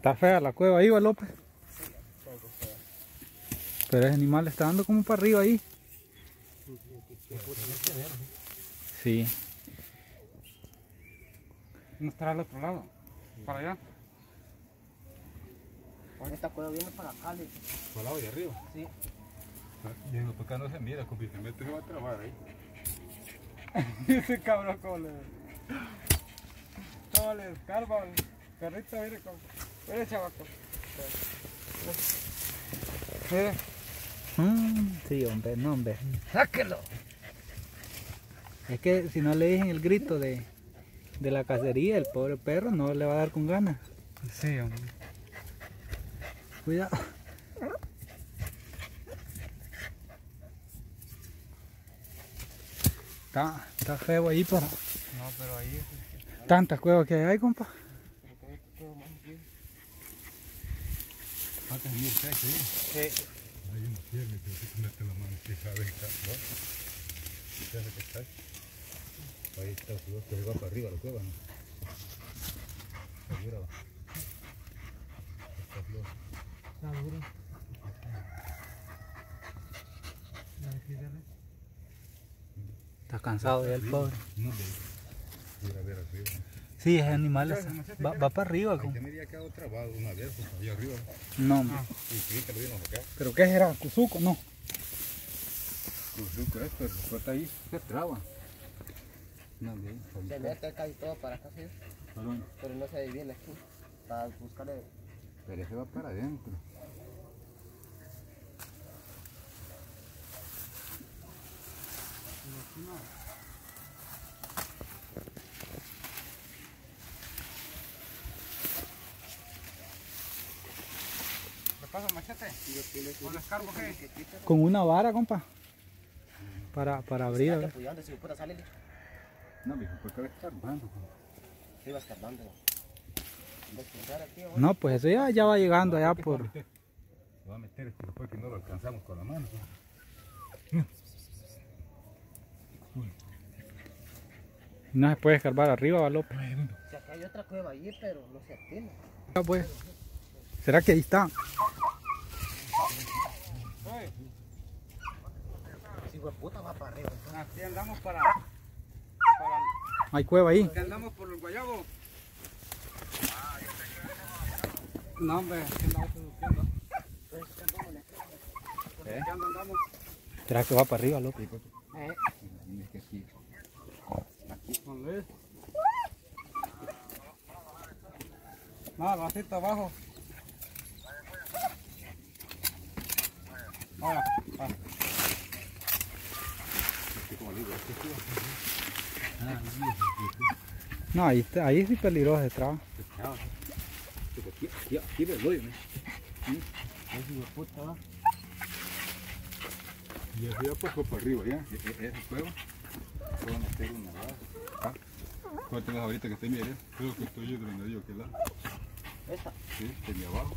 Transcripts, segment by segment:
Está fea la cueva ahí, va López. Pero ese animal está dando como para arriba ahí. Sí. No estará al otro lado. Para allá. Esta cueva viene para acá, le- Por el lado de arriba. Sí. Y en toca no se mira, compi, se mete va a trabar ahí. Ese cabrón como le... Cómo le el perrito, mire cómo... Mire chavaco. Mire. Mm, sí, hombre, no, hombre. ¡Sáquelo! Es que si no le dicen el grito de, de la cacería, el pobre perro no le va a dar con ganas. Sí, hombre. Cuidado. Está, está feo ahí para No, pero ahí... tantas cuevas que hay, compa. El mío, ¿qué hay? Sí. Hay una pierna que se mete la mano sabe que está, ¿no? ¿Qué hace que está ahí? Ahí está, su que va para arriba la cueva, ¿no? Arriba va. Está flojo. Está cansado ya el pobre. No, de ir a ver arriba. Sí, ese animal está- va, va para arriba. Ahí compa. ya me había quedado trabado una vez, pues, allá arriba. No, hombre. Y sí, que lo vimos acá. ¿Pero qué será? ¿Cuzuco? No. Yo creo que después está ahí, se traba. No, ahí, Se mete casi todo para acá, sí. Pero, Pero no se viene aquí. Para buscarle. pero ese va para adentro. Machete? ¿Con el escarbo qué? Con una vara, compa. Para, para abrir. a ver. Apoyando, si puta, sale. No, mijo, ¿por qué va a estar armando? Se iba escarbando. No, pues eso ya, ya va llegando allá por... Lo va a meter, este, después que no lo alcanzamos con la mano. No se puede escarbar arriba, ¿va, López? Si acá hay otra cueva allí, pero no se atina. Ya, pues. ¿Será que ahí está? Si güey puta va para arriba. aquí andamos para... para Hay cueva ahí. aquí andamos por el guayabo. No, hombre, aquí andamos produciendo. Por ¿Eh? andamos. ¿Será que va para arriba, López? Eh. No, el vasito abajo. Ahora, es No, ahí, está- ahí sí peligroso ese va. Y así ya pasó para arriba, ya. E- e- Esa cueva, puedo meter una base. ¿Ah? ¿Cuál tenés ahorita que esté mire? Creo que estoy yo de donde digo que la. Esta. Sí, tenía abajo.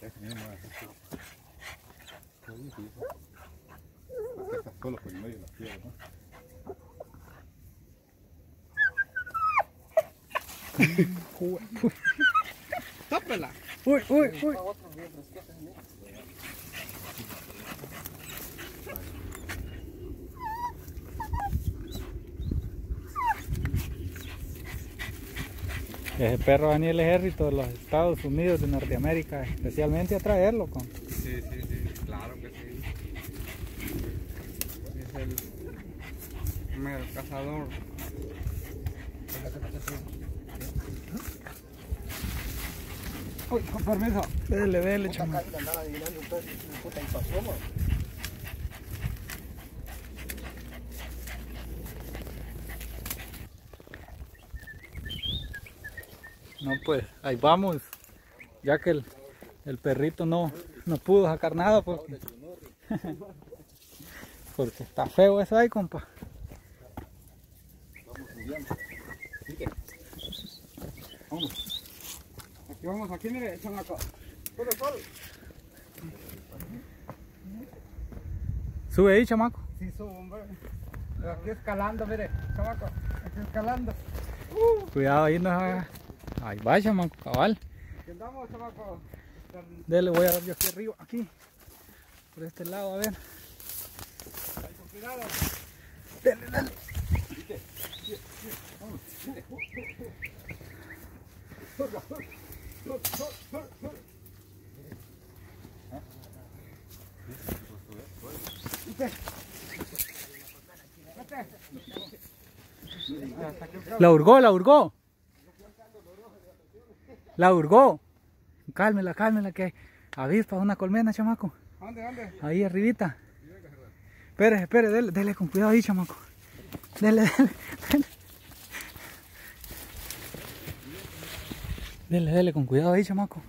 Es mismo, es eso. Qué bonito, hijo. Acá está solo por el medio de las piedras, ¿no? ¡Tópela! Uy, uy, uy. Otro bien fresquete, ¿no? Ese perro va a venir el ejército de los Estados Unidos de Norteamérica, especialmente a traerlo. Con... Sí, sí, sí, claro que sí. Es el, el cazador. Uy, con permiso. Dele, dele, Puta, chamo. casi le andaba adivinando un pez. Puta, y pasó, güey. No, pues ahí vamos. Ya que el, el perrito no, no pudo sacar nada porque, porque está feo eso ahí, compa. Aquí vamos, aquí mire, chamaco. Sube, sube. Sube ahí, chamaco. Sí, subo, hombre. Aquí escalando, mire, chamaco. Aquí escalando. Cuidado ahí, no Ahí va, chamaco, cabal. Andamos, chamaco. Dele, voy a dar yo aquí arriba, aquí. Por este lado, a ver. Con cuidado. Dele. La hurgó, la hurgó. La hurgó. Cálmela, cálmela, que avispa una colmena, chamaco. ¿Dónde, dónde? Ahí arribita. Espere, espere, dele, dele con cuidado ahí, chamaco. Dele, dele, dele. Dele, dele con cuidado ahí, chamaco.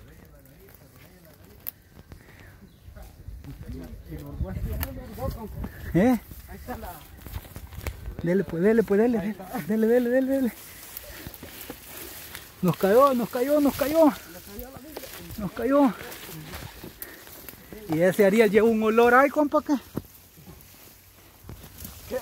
¿Eh? Dele, pues, dele, pues, dele, dele, dele, dele, dele, dele. Nos cayó, nos cayó, nos cayó. Nos cayó. Y ese Ariel lleva un olor ahí, compa, ¿qué? ¿Qué?